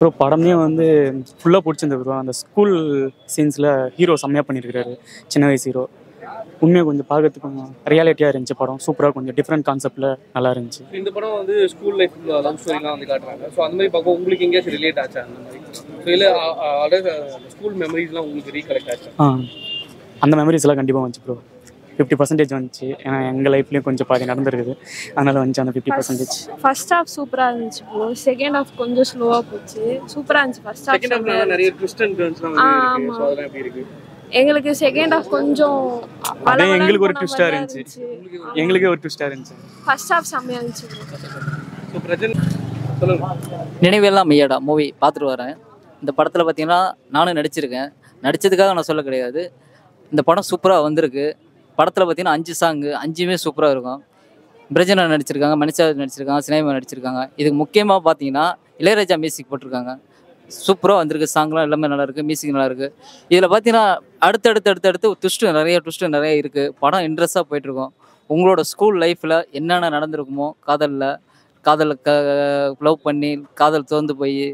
Bro படமே வந்து ஃபுல்லாக பிடிச்சிருந்தது ப்ரோ அந்த ஸ்கூல் சீன்ஸில் ஹீரோ செம்மையாக பண்ணியிருக்காரு சின்ன வயசு ஹீரோ உண்மையாக கொஞ்சம் பார்க்கறதுக்கு கொஞ்சம் ரியாலிட்டியாக இருந்துச்சு படம். சூப்பராக கொஞ்சம் டிஃப்ரெண்ட் கான்செப்டில் நல்லா இருந்துச்சு. இந்த படம் வந்து ஸ்கூல் லைஃப் லவ் ஸ்டோரிலாம் வந்து காட்டுறாங்க. ஸோ அந்த மாதிரி பார்க்க உங்களுக்கு எங்கேயாச்சும் ரிலேட் ஆச்சா அந்த மாதிரி? ஸோ இல்லை ஸ்கூல் மெமரிஸ்லாம் உங்களுக்கு ரீகலெக்ட் ஆச்சா? ஆ. அந்த மெமரிஸ்லாம் கண்டிப்பாக வந்துச்சு ப்ரோ ஃபிஃப்டி பர்சன்டேஜ் வந்துச்சு. ஏன்னா எங்கள் லைஃப்லேயும் கொஞ்சம் பாதி நடந்திருக்குது. அதனால் வந்துச்சு அந்த ஃபிஃப்டி பர்சன்டேஜ் ஃபர்ஸ்ட் ஹாஃப் சூப்பராக இருந்துச்சு ப்ரோ செகண்ட் ஹாஃப் கொஞ்சம் ஸ்லோவாக போச்சு. சூப்பராக இருந்துச்சு ஃபர்ஸ்ட் ஹாஃப் நிறைய ட்விஸ்ட் அண்ட் எங்களுக்கு செகண்ட் ஹாஃப் கொஞ்சம் அதே எங்களுக்கு ஒரு ட்விஸ்டாக இருந்துச்சு. எங்களுக்கே ஒரு ட்விஸ்டாக இருந்துச்சு. ஃபர்ஸ்ட் ஹாஃப் செம்மையாக இருந்துச்சு நினைவெல்லாம் மையடா. மூவி பார்த்துட்டு வரேன். இந்த படத்தில் பார்த்தீங்கன்னா நானும் நடிச்சிருக்கேன். நடித்ததுக்காக நான் சொல்ல கிடையாது. இந்த படம் சூப்பராக வந்திருக்கு. படத்தில் பார்த்தீங்கன்னா அஞ்சு சாங்கு அஞ்சுமே சூப்பராக இருக்கும். பிரஜனா நடிச்சிருக்காங்க மணிஷா நடிச்சிருக்காங்க சினிமா நடிச்சிருக்காங்க. இதுக்கு முக்கியமாக பார்த்தீங்கன்னா இளையராஜா மியூசிக் போட்டிருக்காங்க. சூப்பராக வந்திருக்கு சாங்லாம் எல்லாமே நல்லாயிருக்கு மியூசிக் நல்லாயிருக்கு இதில் பார்த்தீங்கன்னா அடுத்தடுத்து அடுத்தடுத்து ட்விஸ்ட்டு நிறைய ட்விஸ்ட்டு நிறைய இருக்குது படம் இன்ட்ரெஸ்ட்டாக போயிட்டுருக்கோம் உங்களோட ஸ்கூல் லைஃப்பில் என்னென்ன நடந்திருக்குமோ காதலில் காதல் க லவ் பண்ணி காதல் தோர்ந்து போய்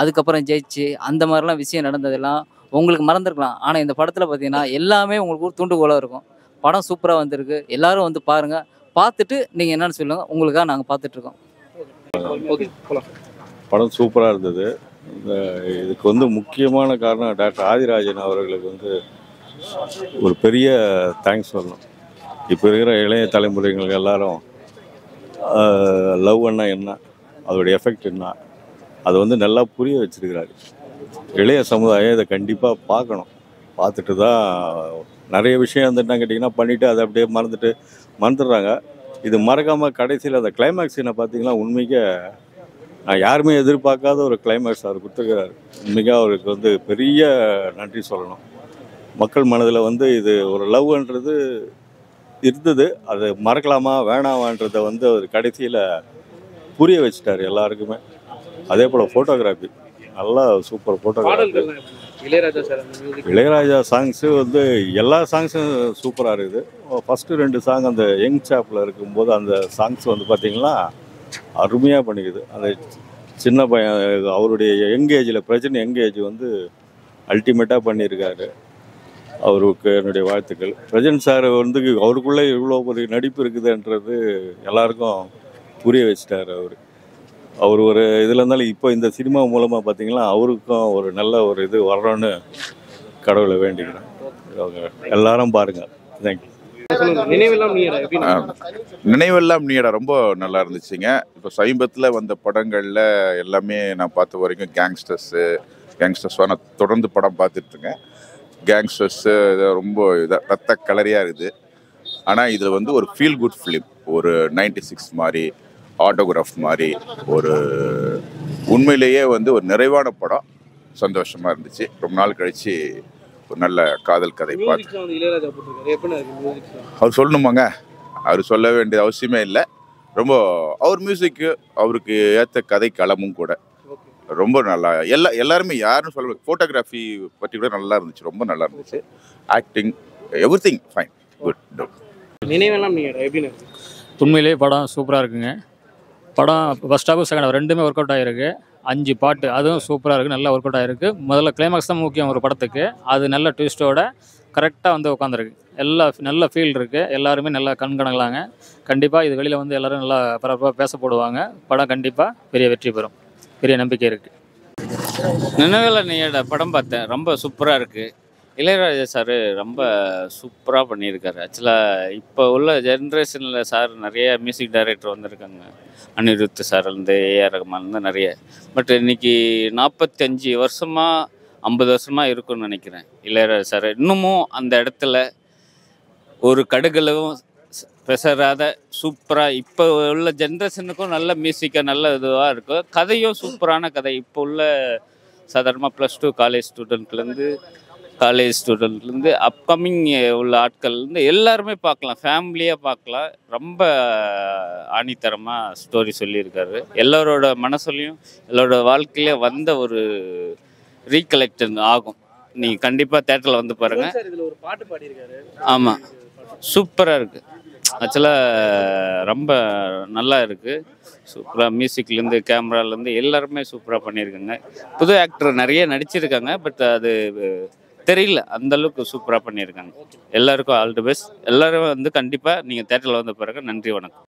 அதுக்கப்புறம் ஜெயிச்சு அந்த மாதிரிலாம் விஷயம் நடந்ததெல்லாம் உங்களுக்கு மறந்துருக்கலாம். ஆனால் இந்த படத்தில் பார்த்தீங்கன்னா எல்லாமே உங்களுக்கு ஒரு தூண்டுகோலாக இருக்கும். படம் சூப்பராக வந்திருக்கு. எல்லாரும் வந்து பாருங்கள் பார்த்துட்டு நீங்கள் என்னென்னு சொல்லுங்கள் உங்களுக்காக நாங்கள் பார்த்துட்ருக்கோம். ஓகே படம் சூப்பராக இருந்தது. இந்த இதுக்கு வந்து முக்கியமான காரணம் டாக்டர் ஆதிராஜன் அவர்களுக்கு வந்து ஒரு பெரிய தேங்க்ஸ் சொல்லணும். இப்போ இருக்கிற இளைய தலைமுறைகளுக்கு எல்லாரும் லவ் என்ன என்ன? அதோடைய எஃபெக்ட் என்ன? அதை வந்து நல்லா புரிய வச்சிருக்கிறாரு. இளைய சமுதாயம் இதை கண்டிப்பாக பார்க்கணும். பார்த்துட்டு தான் நிறைய விஷயம் வந்து என்ன கேட்டிங்கன்னா பண்ணிவிட்டு அதை அப்படியே மறந்துட்டு மறந்துடுறாங்க. இது மறக்காமல் கடைசியில் அந்த கிளைமேக்ஸ் என்ன பார்த்தீங்கன்னா உண்மைக்கு நான் யாருமே எதிர்பார்க்காத ஒரு கிளைமேக்ஸ் அவர் கொடுத்துருக்கிறார். உண்மையாக அவருக்கு வந்து பெரிய நன்றி சொல்லணும். மக்கள் மனதில் வந்து இது ஒரு லவ்ன்றது இருந்தது. அது மறக்கலாமா வேணாமான்றதை வந்து அவர் கடைசியில் புரிய வச்சுட்டார் எல்லாருக்குமே. அதே போல் ஃபோட்டோகிராஃபி நல்லா சூப்பர் ஃபோட்டோகிராஃபி இளையராஜா சார் அந்த மியூசிக் இளையராஜா சாங்ஸு வந்து எல்லா சாங்ஸும் சூப்பராக இருக்குது. ஃபஸ்ட்டு ரெண்டு சாங் அந்த யங் சாப்பில் இருக்கும்போது அந்த சாங்ஸ் வந்து பார்த்திங்கன்னா அருமையாக பண்ணிக்குது. அந்த சின்ன பையன் அவருடைய யங் ஏஜில் பிரச்சனை யங் ஏஜ் வந்து அல்டிமேட்டாக பண்ணியிருக்காரு அவருக்கு என்னுடைய வாழ்த்துக்கள். பிரஜன் சார் வந்து அவருக்குள்ளே இவ்வளோ ஒரு நடிப்பு இருக்குதுன்றது எல்லாருக்கும் புரிய வச்சிட்டார் அவர். அவர் ஒரு இதில் இருந்தாலும் இப்போ இந்த சினிமா மூலமாக பார்த்தீங்கன்னா அவருக்கும் ஒரு நல்ல ஒரு இது வரணும்னு கடவுளை வேண்டிக்கிறேன். எல்லாரும் பாருங்கள் தேங்க்யூ நினைவெல்லாம் நீடா ரொம்ப நல்லா இருந்துச்சுங்க. இப்போ சமீபத்தில் வந்த படங்களில் எல்லாமே நான் பார்த்த வரைக்கும் கேங்ஸ்டர்ஸு கேங்ஸ்டர்ஸ் நான் தொடர்ந்து படம் பார்த்துட்ருக்கேன். கேங்ஸ்டர்ஸு இது ரொம்ப இதாக ரத்த கலரியாக இருக்குது. ஆனால் இதில் வந்து ஒரு ஃபீல் குட் ஃபிலிம் ஒரு நைன்டி சிக்ஸ் மாதிரி ஆட்டோகிராஃப் மாதிரி ஒரு உண்மையிலேயே வந்து ஒரு நிறைவான படம். சந்தோஷமாக இருந்துச்சு. ரொம்ப நாள் கழித்து ஒரு நல்ல காதல் கதை பார்த்து அவர் சொல்லணுமாங்க? அவர் சொல்ல வேண்டிய அவசியமே இல்லை. ரொம்ப அவர் மியூசிக்கு அவருக்கு ஏற்ற கதை களமும் கூட ரொம்ப நல்லா எல்லா எல்லாருமே யாருன்னு சொல்ல ஃபோட்டோகிராஃபி பற்றி கூட நல்லா இருந்துச்சு. ரொம்ப நல்லா இருந்துச்சு. Acting every thing fine good நினைவெல்லாம் நீ எப்படி இருக்கு உண்மையிலேயே படம் சூப்பராக இருக்குங்க. படம் ஃபஸ்ட் ஹாஃப் செகண்ட் ஹாஃப் ரெண்டுமே ஒர்க் அவுட் ஆகிருக்கு அஞ்சு பாட்டு அதுவும் சூப்பராக இருக்குது நல்லா ஒர்க் அவுட் ஆகிருக்கு முதல்ல கிளைமேக்ஸ் தான் முக்கியம் ஒரு படத்துக்கு. அது நல்ல ட்விஸ்ட்டோட கரெக்டாக வந்து உட்காந்துருக்கு எல்லா நல்ல ஃபீல் இருக்குது எல்லாருமே நல்லா கண்கணங்களாங்க கண்டிப்பாக இது வெளியில் வந்து எல்லோரும் நல்லா பரபரப்பாக பேச போடுவாங்க. படம் கண்டிப்பாக பெரிய வெற்றி பெறும். பெரிய நம்பிக்கை இருக்குது நினைவில் நீட படம் பார்த்தேன். ரொம்ப சூப்பராக இருக்குது இளையராஜா சார் ரொம்ப சூப்பராக பண்ணியிருக்காரு. ஆக்சுவலாக இப்போ உள்ள ஜென்ரேஷனில் சார் நிறைய மியூசிக் டைரக்டர் வந்திருக்காங்க. அனிருத் சார்லேருந்து ஏஆர் ரஹ்மான்லேருந்து நிறைய. பட் இன்னைக்கு நாற்பத்தஞ்சு வருஷமாக ஐம்பது வருஷமாக இருக்கும்னு நினைக்கிறேன் இளையராஜா சார். இன்னமும் அந்த இடத்துல ஒரு கடுகளவும் பெசராத சூப்பராக இப்போ உள்ள ஜென்ரேஷனுக்கும் நல்ல மியூசிக்காக நல்ல இதுவாக இருக்கும் கதையும் சூப்பரான கதை. இப்போ உள்ள சாதாரணமாக ப்ளஸ் டூ காலேஜ் ஸ்டூடெண்ட்லேருந்து காலேஜ் ஸ்டூடெண்ட்லேருந்து அப்கமிங் உள்ள ஆட்கள்லேருந்து எல்லாருமே பார்க்கலாம். ஃபேமிலியாக பார்க்கலாம். ரொம்ப ஆணித்தரமாக ஸ்டோரி சொல்லியிருக்காரு. எல்லாரோட மனசுலையும் எல்லாரோட வாழ்க்கையில வந்த ஒரு ரீகலெக்ஷன் ஆகும். நீங்கள் கண்டிப்பாக தேட்டரில் வந்து பாருங்கள் சார் இதுல ஒரு பாட்டு பாடியிருக்காரு. ஆமாம் சூப்பராக இருக்குது ஆக்சுவலாக ரொம்ப நல்லா இருக்குது சூப்பராக மியூசிக்லேருந்து கேமராலேருந்து எல்லாருமே சூப்பராக பண்ணியிருக்காங்க. புது ஆக்டர் நிறைய நடிச்சிருக்காங்க. பட் அது தெரியல. அந்த அளவுக்கு சூப்பராக பண்ணியிருக்காங்க. எல்லாருக்கும் ஆல் தி பெஸ்ட் எல்லாரும் வந்து கண்டிப்பாக நீங்கள் தேட்டரில் வந்த பிறகு நன்றி வணக்கம்.